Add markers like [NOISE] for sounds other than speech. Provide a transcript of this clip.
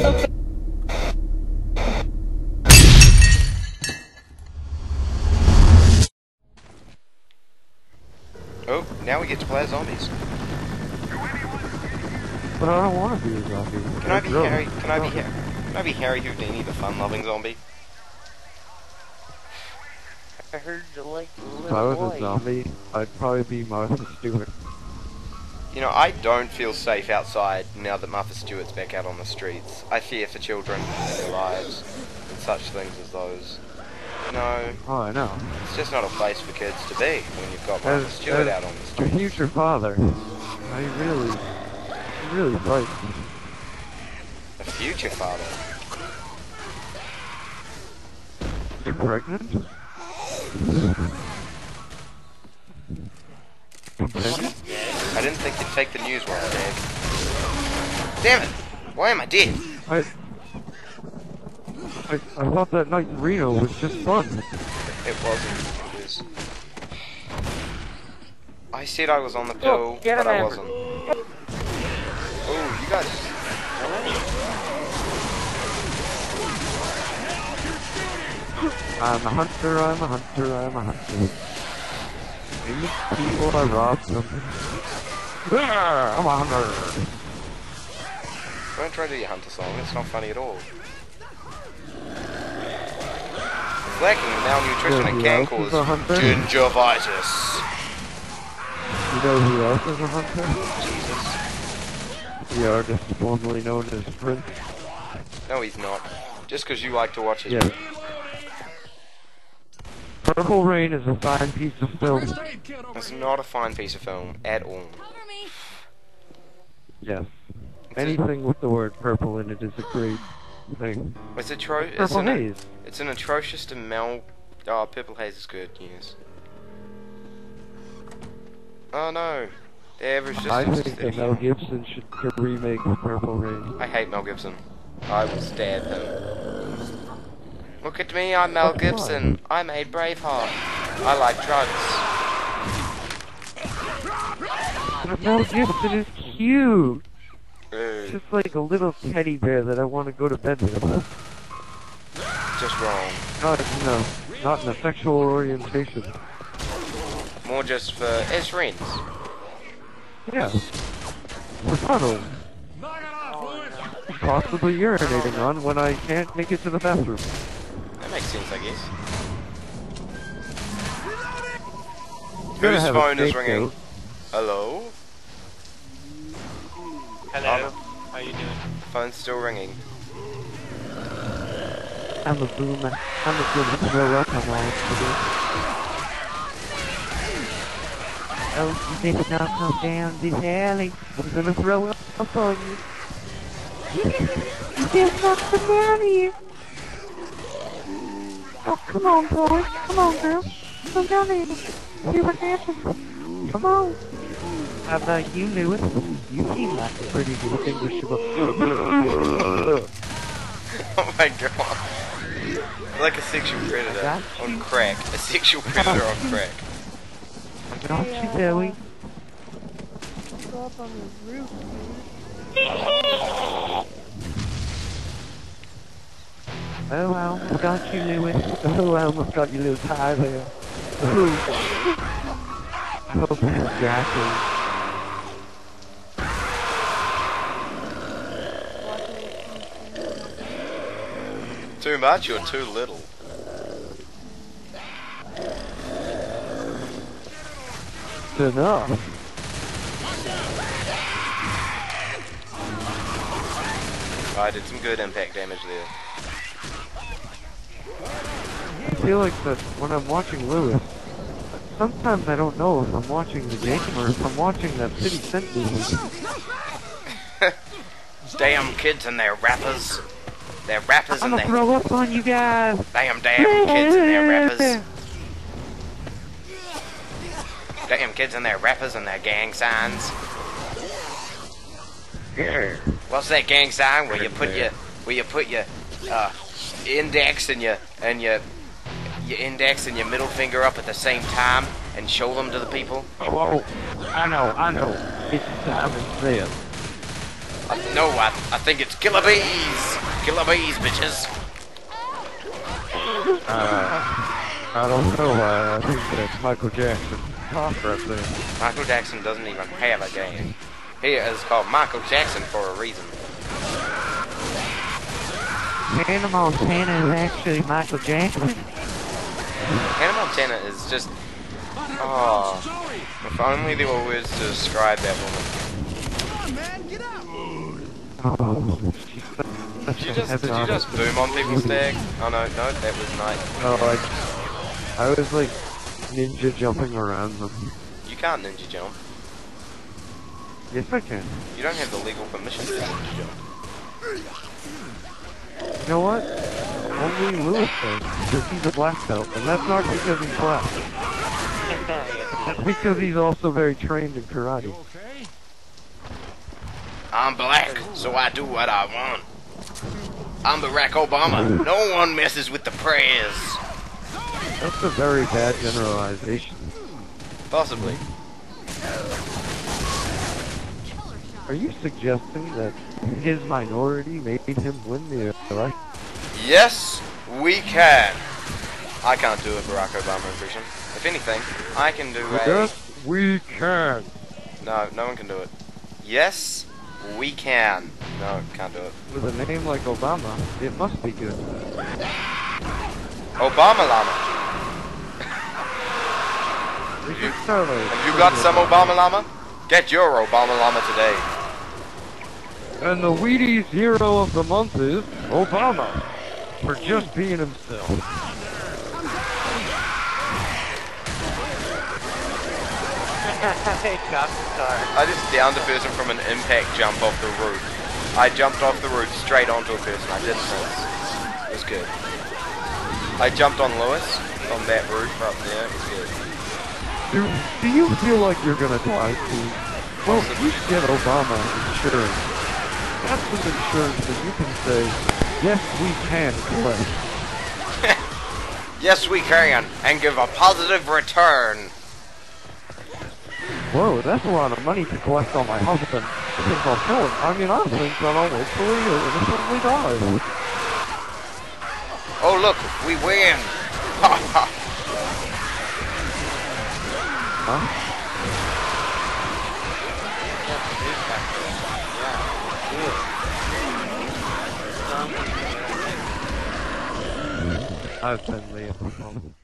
Oh, now we get to play as zombies. But I don't want to be a zombie. Can I be Really? Harry? Can I be Harry? Can I be Harry Houdini, the fun-loving zombie? I heard you like the If I little was a zombie, I'd probably be Martha [LAUGHS] Stewart. You know, I don't feel safe outside now that Martha Stewart's back out on the streets. I fear for children and their lives and such things as those. No, Oh, I know. it's just not a place for kids to be when you've got Martha As- Stewart as out on the Your future father. I really, really frightened. A future father. You're pregnant? Pregnant? I didn't think you'd take the news well, Dad. Damn it! Why am I dead? I, I, I thought that night in Reno was just fun. It wasn't. It was. I said I was on the pill, get but I wasn't. Oh, you guys. I'm a hunter, I'm a hunter, I'm a hunter. These people I robbed them. Ah, I'm a hunter. Don't try to do your hunter song. It's not funny at all. It's lacking in malnutrition Yeah, and can cause gingivitis. You know who else is a hunter? Jesus. The artist formerly known as Prince. No, he's not. Just because you like to watch his. Yes. Purple Rain is a fine piece of film. It's not a fine piece of film at all. Yes. Anything with the word purple in it is a great thing. It's atro- it's Purple an, haze. It's an atrocious to mal. Oh, purple haze is good. Yes. Oh no. The average I distance think that 30. Mel Gibson should remake Purple Rain. I hate Mel Gibson. I will stab him. Look at me, I'm Mel? Gibson. I made Braveheart. I like drugs. But Mel Gibson is cute. Ugh, Just like a little teddy bear that I want to go to bed with. just wrong. Not, you uh, know, not in a sexual orientation. More just for as friends. Yeah. For fun. Possibly urinating on when I can't make it to the bathroom. That makes sense, I guess. Whose phone is ringing? Hello? Hello. How are you doing? Phone's still ringing. I'm a boomer. I'm a boomer. Throw up on all of this. Oh, you better not come down this alley. I'm gonna throw up on you. You better not come down here. Oh, come on, boy. Come on, girl. Come down here. See what happens. Come on. How about you, Louis? You seem like a pretty distinguishable. [LAUGHS] Oh my god. Like a sexual predator on crack. A sexual predator on crack. Don't you, Zoey? Oh, I almost oh, got you, Louis. Oh, I almost got you, little tie there. I hope that's Jackie. Too much or too little? Enough. I did some good impact damage there. I feel like that when I'm watching Louis, sometimes I don't know if I'm watching the game or if I'm watching that 50 Cent movie. Damn kids and their rappers. They're rappers I'm and gonna they throw up on you guys. damn damn kids and their rappers. Damn kids and their rappers and their gang signs. What's that gang sign where you put your where you put your uh, index and your and your your index and your middle finger up at the same time and show them to the people? Oh, oh, I know, I know. It's time and says. I, no, I, I think it's killer bees. Killer bees, bitches. Uh, I don't know. Uh, I think that's Michael Jackson. Talk right there. Michael Jackson doesn't even have a game. He is called Michael Jackson for a reason. Hannah Montana is actually Michael Jackson. Hannah Montana is just. Oh. If only there were words to describe that woman. Oh, Did you just, did you just boom on people's stag? Oh no, no, that was night. No, like I was like ninja jumping around them. You can't ninja jump. Yes, I can. You don't have the legal permission to ninja jump. You know what? Only Louis does, because he's a black belt, and that's not because he's black. That's [LAUGHS] [LAUGHS] because he's also very trained in karate. I'm black, so I do what I want. I'm Barack Obama. Hmm. No one messes with the prayers. That's a very bad generalization. Possibly. Are you suggesting that his minority made him win the election? Yes, we can. I can't do a Barack Obama impression. If anything, I can do a. Yes, we can. No, no one can do it. Yes, we can. No, can't do it. With a name like Obama, it must be good. Obama Llama. Should Have you got some Obama Llama? Get your Obama Llama today. And the Wheaties hero of the month is Obama. For just being himself. I just downed a person from an impact jump off the roof. I jumped off the roof straight onto a person. I didn't miss. It was good. I jumped on Louis on that roof up there. It was good. Do, do you feel like you're gonna die soon? Well, you should get Obama insurance. That's some insurance that you can say, yes, we can collect. [LAUGHS] Yes, we can, and give a positive return. Whoa, that's a lot of money to collect on my husband. I think I'll kill him. I mean, I think that I'll wait till he innocently dies. Oh look, we win. Ha ha. Huh? I've been Liam.